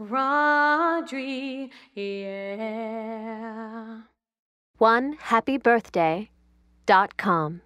Rodri, yeah. One happy birthday dot com.